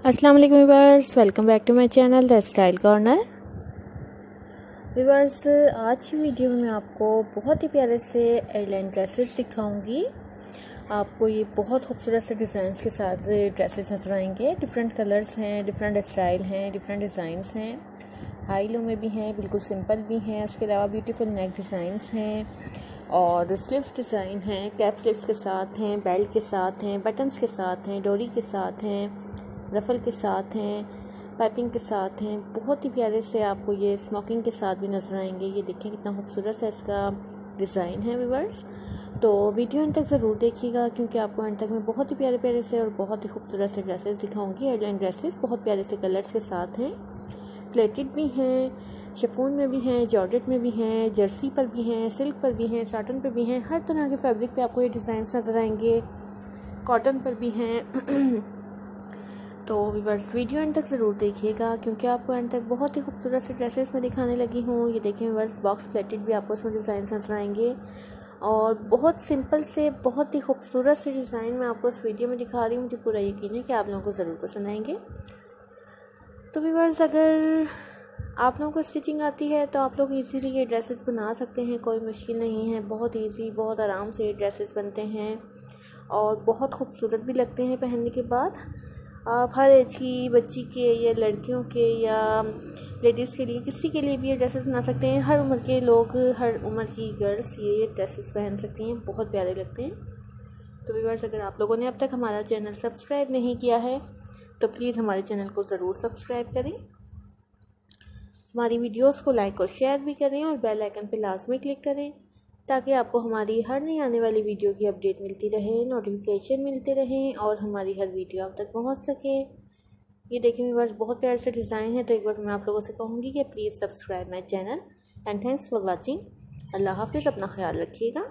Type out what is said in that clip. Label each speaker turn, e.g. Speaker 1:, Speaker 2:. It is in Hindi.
Speaker 1: अस्सलाम वालेकुम viewers welcome back to my channel, the style corner. Viewers आज की वीडियो में आपको बहुत ही प्यारे से एयरलाइन ड्रेसेस दिखाऊँगी। आपको ये बहुत खूबसूरत से डिज़ाइन के साथ ड्रेसेस नज़र आएँगे। डिफरेंट कलर्स हैं डिफरेंट स्टाइल हैं डिफरेंट डिज़ाइंस हैं। हाई लो में भी हैं, बिल्कुल सिंपल भी हैं। उसके अलावा ब्यूटीफुल नेक डिज़ाइंस हैं और स्लीव्स डिज़ाइन हैं कैप स्लीव्स के साथ हैं बेल्ट के साथ हैं बटन्स के साथ हैं डोरी के साथ हैं। रफ़ल के साथ हैं पाइपिंग के साथ हैं। बहुत ही प्यारे से आपको ये स्मोकिंग के साथ भी नज़र आएँगे। ये देखें कितना खूबसूरत सा इसका डिज़ाइन है व्यूवर्स तो वीडियो एंड तक ज़रूर देखिएगा, क्योंकि आपको एंड तक मैं बहुत ही प्यारे प्यारे से और बहुत ही खूबसूरत से ड्रेसेस दिखाऊँगी। एयरलाइन ड्रेसेस बहुत प्यारे से कलर्स के साथ हैं। प्लेटेड भी हैं शफून में भी हैं जॉर्जेट में भी हैं जर्सी पर भी हैं सिल्क पर भी हैं साटन पर भी हैं। हर तरह के फैब्रिक पे आपको ये डिज़ाइन नज़र आएँगे। कॉटन पर भी हैं। तो वीवर्स वीडियो एंड तक ज़रूर देखिएगा, क्योंकि आपको एंड तक बहुत ही खूबसूरत से ड्रेसेस में दिखाने लगी हूँ। ये देखें वीवर्स बॉक्स प्लेटेड भी आपको उसमें डिज़ाइन नज़र आएँगे। और बहुत सिंपल से बहुत ही खूबसूरत से डिज़ाइन मैं आपको इस वीडियो में दिखा रही हूँ। मुझे पूरा यकीन है कि आप लोगों को ज़रूर पसंद आएँगे। तो वीवर्स अगर आप लोगों को स्टिचिंग आती है तो आप लोग इजीली ये ड्रेसेस बना सकते हैं। कोई मुश्किल नहीं है। बहुत इजी बहुत आराम से ये ड्रेसेस बनते हैं। और बहुत खूबसूरत भी लगते हैं पहनने के बाद। आप हर एज की बच्ची के या लड़कियों के या लेडीज़ के लिए किसी के लिए भी ये ड्रेसेस बना सकते हैं। हर उम्र के लोग हर उम्र की गर्ल्स ये ड्रेसेस पहन सकती हैं, बहुत प्यारे लगते हैं। तो व्यूवर्स अगर आप लोगों ने अब तक हमारा चैनल सब्सक्राइब नहीं किया है तो प्लीज़ हमारे चैनल को ज़रूर सब्सक्राइब करें। हमारी वीडियोस को लाइक और शेयर भी करें और बेल आइकन पर लाजमी क्लिक करें। ताकि आपको हमारी हर नई आने वाली वीडियो की अपडेट मिलती रहे नोटिफिकेशन मिलते रहें और हमारी हर वीडियो आप तक पहुँच सके। ये देखिए, मेरे पास बहुत प्यार से डिज़ाइन है तो एक बार मैं आप लोगों से कहूँगी कि please subscribe my channel and thanks for watching अल्लाह हाफिज़, अपना ख्याल रखिएगा।